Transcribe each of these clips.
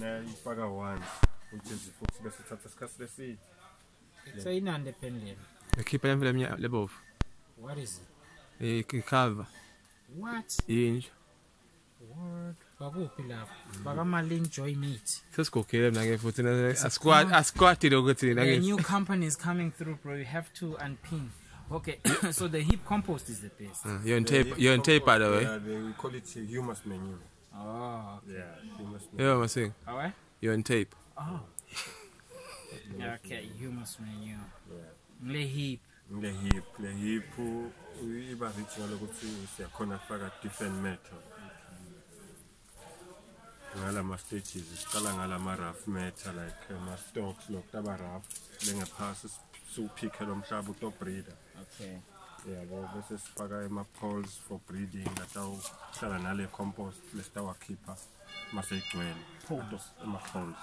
lena ifaka once ujenzi futhi bese uthatha isikhathi leside So inani lependeni. Ekhipha lemvela emnya lebovu. What is it? Eh ikhava What? inje. What? Bakuphi lapho? Bakama-link join it. Sesigogele mina ke futhi asquad asquatile ukuthi The nake new company is coming through, bro. You have to unpin. Okay, so the heap compost is the best. You're on tape you're on tape by the way. Yeah, they call it uh, humus manure Oh, yeah humus manure Yeah, I'm saying. all right. You're on tape. Oh. Okay, humus manure. yeah Le heap. le hip le hip u- iba rich ngalokuthi siyakhona kufaka different metal ngalama stages siqala ngalama rough metal like ama stocks lokutaba rough lengephasi siwuphikhe lo mhlaba utobreeder Okay. Yabo bese sifaka ema poles for breeding. Latawuhlala nale compost? Lesitawakhipha maseyigcwele ama poles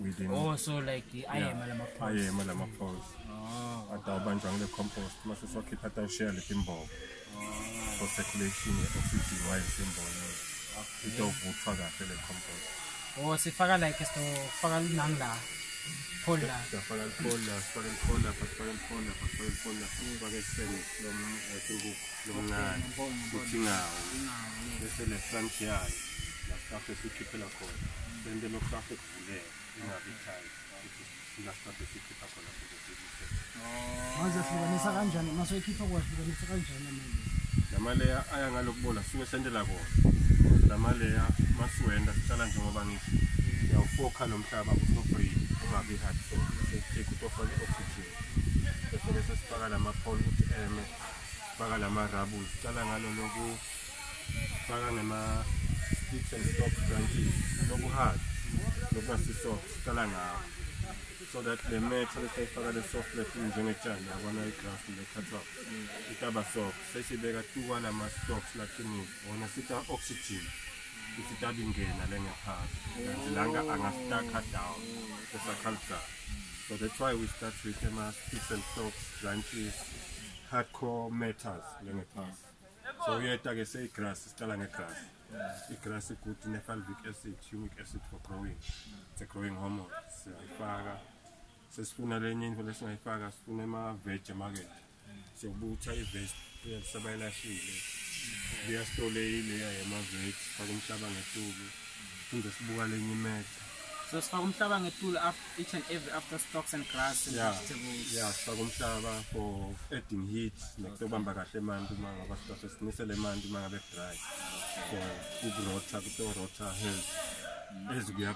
within Oh, so like the I am alama ayema lama poles Oh. atawubanjwa ngile compost. Mase siwakhipha atawushiya letimbobo for circulation ye-oxygen wayezimboni itovuthwa kahle le compost. Oh, sifaka like sifaka nang la. Pola. Para el pola, para el pola, para el pola, para el pola. Para el sele, lo tugu, lo na, kutinga. Le sele Francia, la café su chipe la cola. Vende lo café culé, una vital. La café su chipe la cola. Mwanza hlukanisa kanjani maso ikhipha kwazi hlukanisa kanjani lamaleya lamaleya aya ngalokubola suke sendela kona lamaleya masiwenda sihlala njengoba ngisho uyawufokha lo mhlaba i-herbs kuto fake i-oxygen bese bese sifaka lama-pollute eme sifaka lama-rubbles sicala ngalo lokufaka ngema-sticks and stop branches lokuhard lokungasisoft sicala ngawo so that le metha lesayifaka le-softlefting njengetshani yabona igrasi lekhathwa itaba soft sesibeka tukwalama-stocks laqinile wona sita-oxygen isitabingena lengephasi kanti langa angastakha down esakhalisa so that's why we start with ama-sticks and stocks branches hardcore metals le ngaphasi so uyeta-ke seyigrass sicala ngegrass igrass good ne-fulvic acid humic acid for growing. It's a growing hormone siyayifaka. Sesifuna lenye into lesingayifaka sifuna ema-veg emarket siyobutha i-veg sebayilashile liyastole ileya yema-veg faka umhlaba ngetulu. Phinde sibuka lenye imeta So sifaka umhlaba ngetulu af- each and every after stocks and grass and ya vegetables. ya sifaka umhlaba for adding heat nokutobamba kahle emanti uma ngaba sithathe sinisele emanti uma ngabe dry. So ukurotha kutorotha health ezikuya